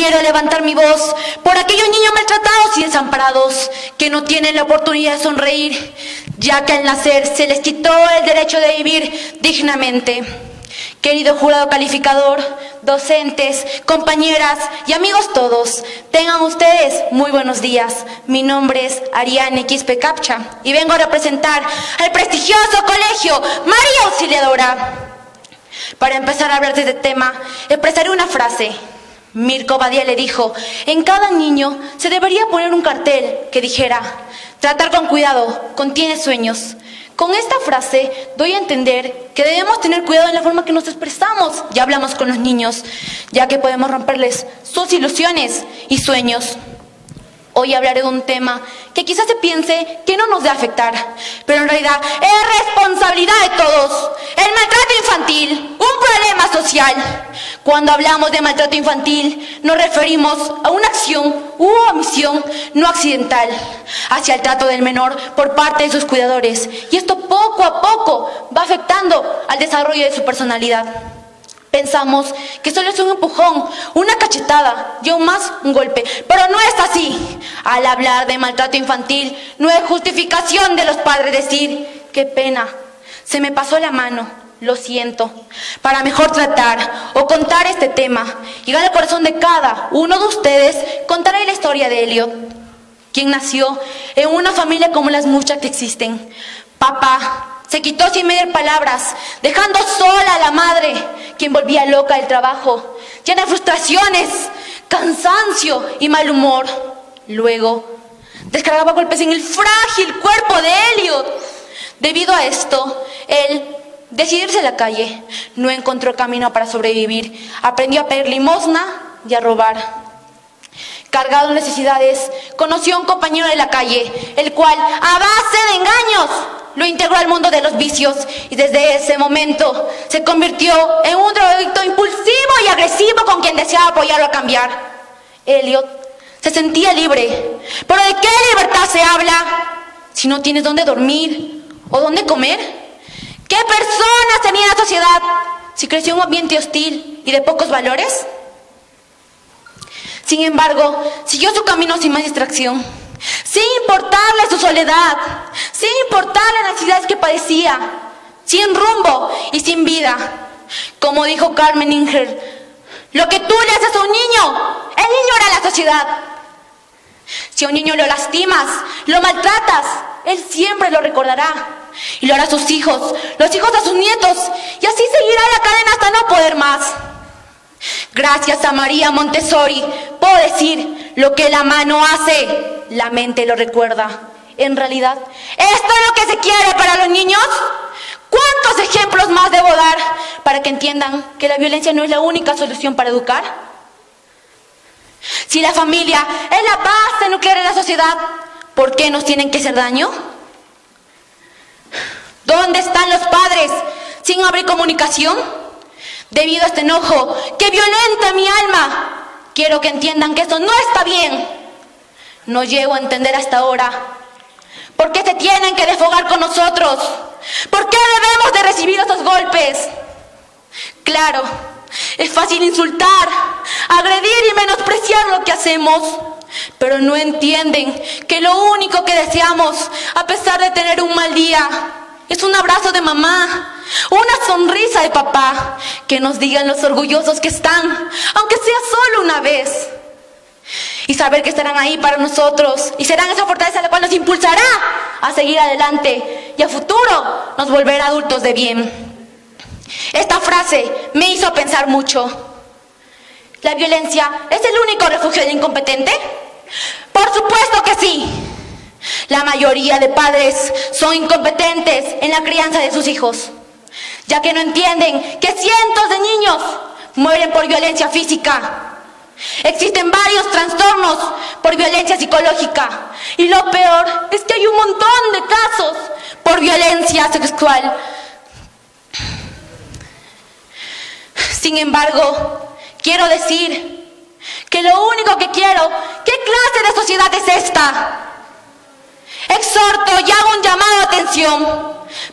Quiero levantar mi voz por aquellos niños maltratados y desamparados que no tienen la oportunidad de sonreír, ya que al nacer se les quitó el derecho de vivir dignamente. Querido jurado calificador, docentes, compañeras y amigos todos, tengan ustedes muy buenos días. Mi nombre es Ariane Quispe Capcha y vengo a representar al prestigioso colegio María Auxiliadora. Para empezar a hablar de este tema, expresaré una frase. Mirko Badía le dijo, en cada niño se debería poner un cartel que dijera, tratar con cuidado, contiene sueños. Con esta frase doy a entender que debemos tener cuidado en la forma que nos expresamos y hablamos con los niños, ya que podemos romperles sus ilusiones y sueños. Hoy hablaré de un tema que quizás se piense que no nos debe afectar, pero en realidad es responsabilidad de todos. El maltrato infantil, un problema social. Cuando hablamos de maltrato infantil, nos referimos a una acción u omisión no accidental hacia el trato del menor por parte de sus cuidadores. Y esto poco a poco va afectando al desarrollo de su personalidad. Pensamos que solo es un empujón, una cachetada y aún más un golpe. Pero no es así. Al hablar de maltrato infantil, no es justificación de los padres decir, qué pena, se me pasó la mano, lo siento. Para mejor tratar o contar este tema, llegar al corazón de cada uno de ustedes, contaré la historia de Elliot, quien nació en una familia como las muchas que existen. Papá, se quitó sin medir palabras, dejando sola a la madre, quien volvía loca del trabajo, llena de frustraciones, cansancio y mal humor. Luego, descargaba golpes en el frágil cuerpo de Elliot. Debido a esto, él decidió irse a la calle. No encontró camino para sobrevivir. Aprendió a pedir limosna y a robar. Cargado de necesidades, conoció a un compañero de la calle, el cual, a base de engaños, lo integró al mundo de los vicios y desde ese momento se convirtió en un drogadicto impulsivo y agresivo con quien deseaba apoyarlo a cambiar. Elliot se sentía libre. ¿Pero de qué libertad se habla si no tienes dónde dormir o dónde comer? ¿Qué personas tenía la sociedad si creció en un ambiente hostil y de pocos valores? Sin embargo, siguió su camino sin más distracción sin importarle su soledad, sin importarle las necesidades que padecía, sin rumbo y sin vida. Como dijo Carmen Inger, lo que tú le haces a un niño, el niño la sociedad. Si a un niño lo lastimas, lo maltratas, él siempre lo recordará. Y lo hará a sus hijos, los hijos a sus nietos, y así seguirá la cadena hasta no poder más. Gracias a María Montessori puedo decir lo que la mano hace, la mente lo recuerda. En realidad, ¿esto es lo que se quiere para los niños? ¿Cuántos ejemplos más debo dar para que entiendan que la violencia no es la única solución para educar? Si la familia es la base nuclear de la sociedad, ¿por qué nos tienen que hacer daño? ¿Dónde están los padres sin abrir comunicación? Debido a este enojo que violenta mi alma, quiero que entiendan que esto no está bien no llego a entender hasta ahora. ¿Por qué se tienen que desfogar con nosotros? ¿Por qué debemos de recibir estos golpes? Claro, es fácil insultar, agredir y menospreciar que hacemos, pero no entienden que lo único que deseamos, a pesar de tener un mal día, es un abrazo de mamá, una sonrisa de papá, que nos digan los orgullosos que están, aunque sea solo una vez y saber que estarán ahí para nosotros y serán esa fortaleza la cual nos impulsará a seguir adelante y a futuro nos volverá adultos de bien. Esta frase me hizo pensar mucho. ¿La violencia es el único refugio del incompetente? Por supuesto que sí. La mayoría de padres son incompetentes en la crianza de sus hijos, ya que no entienden que cientos de niños mueren por violencia física, Existen varios trastornos por violencia psicológica y lo peor es que hay un montón de casos por violencia sexual. Sin embargo, quiero decir que lo único que quiero, ¿qué clase de sociedad es esta? Exhorto y hago un llamado de atención.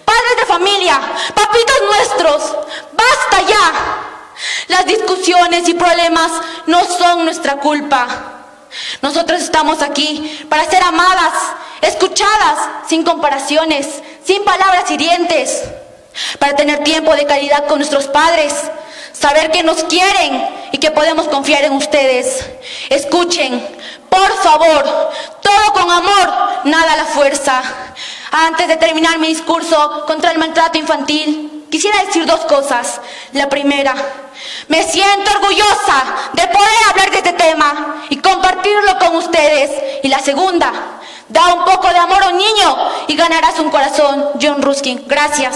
Padres de familia, papitos nuestros, basta ya. Las discusiones y problemas no son nuestra culpa. Nosotros estamos aquí para ser amadas, escuchadas, sin comparaciones, sin palabras hirientes, para tener tiempo de calidad con nuestros padres, saber que nos quieren y que podemos confiar en ustedes. Escuchen, por favor, todo con amor, nada a la fuerza. Antes de terminar mi discurso contra el maltrato infantil, quisiera decir dos cosas. La primera, me siento orgullosa de poder hablar de este tema y compartirlo con ustedes. Y la segunda, da un poco de amor a un niño y ganarás un corazón. John Ruskin, gracias.